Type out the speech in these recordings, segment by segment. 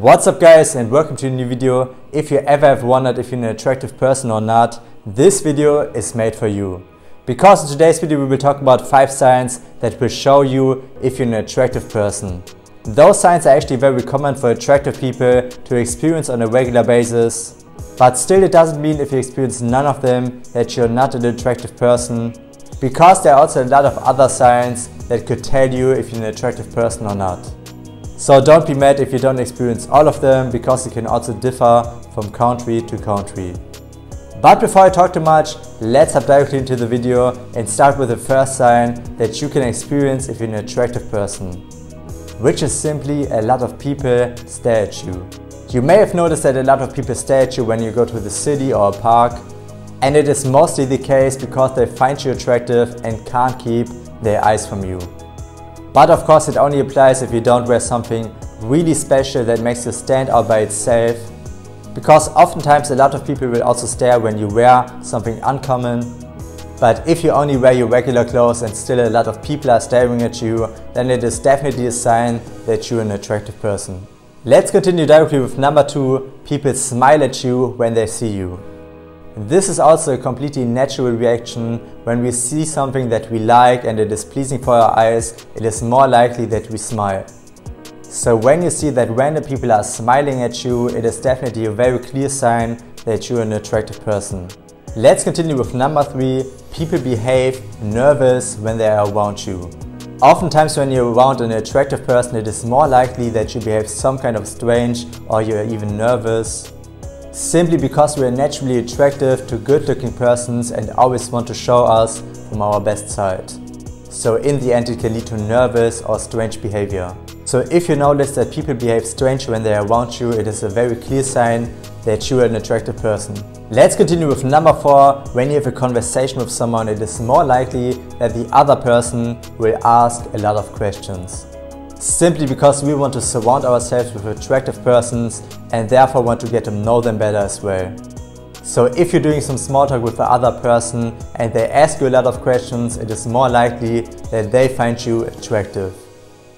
What's up guys and welcome to a new video. If you ever have wondered if you're an attractive person or not, this video is made for you. Because in today's video we will talk about 5 signs that will show you if you're an attractive person. Those signs are actually very common for attractive people to experience on a regular basis, but still it doesn't mean if you experience none of them that you're not an attractive person, because there are also a lot of other signs that could tell you if you're an attractive person or not. So don't be mad if you don't experience all of them because it can also differ from country to country. But before I talk too much, let's hop directly into the video and start with the first sign that you can experience if you're an attractive person which is simply a lot of people stare at you. You may have noticed that a lot of people stare at you when you go to the city or a park, and it is mostly the case because they find you attractive and can't keep their eyes from you. But of course it only applies if you don't wear something really special that makes you stand out by itself, because oftentimes a lot of people will also stare when you wear something uncommon but if you only wear your regular clothes and still a lot of people are staring at you, then it is definitely a sign that you're an attractive person. Let's continue directly with number two, people smile at you when they see you. This is also a completely natural reaction. When we see something that we like and it is pleasing for our eyes, it is more likely that we smile. So when you see that random people are smiling at you, it is definitely a very clear sign that you're an attractive person. Let's continue with number three. People behave nervous when they are around you. Oftentimes when you're around an attractive person, it is more likely that you behave some kind of strange or you're even nervous. Simply because we are naturally attractive to good looking persons and always want to show us from our best side. So in the end it can lead to nervous or strange behavior. So if you notice that people behave strange when they are around you, it is a very clear sign that you are an attractive person. Let's continue with number four. When you have a conversation with someone, it is more likely that the other person will ask a lot of questions. Simply because we want to surround ourselves with attractive persons and therefore want to get to know them better as well. So if you're doing some small talk with the other person and they ask you a lot of questions, it is more likely that they find you attractive.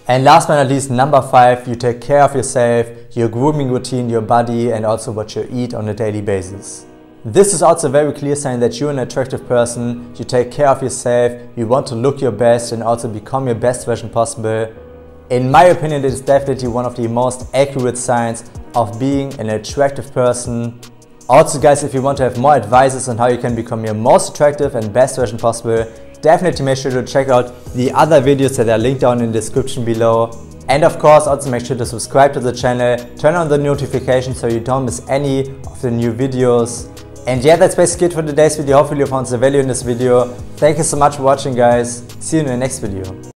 And last but not least, number five, you take care of yourself, your grooming routine, your body, and also what you eat on a daily basis. This is also a very clear sign that you're an attractive person, you take care of yourself, you want to look your best and also become your best version possible. In my opinion, it is definitely one of the most accurate signs of being an attractive person. Also guys, if you want to have more advices on how you can become your most attractive and best version possible, definitely make sure to check out the other videos that are linked down in the description below. And of course also make sure to subscribe to the channel, turn on the notifications so you don't miss any of the new videos. And yeah, that's basically it for today's video. Hopefully you found some value in this video. Thank you so much for watching guys. See you in the next video.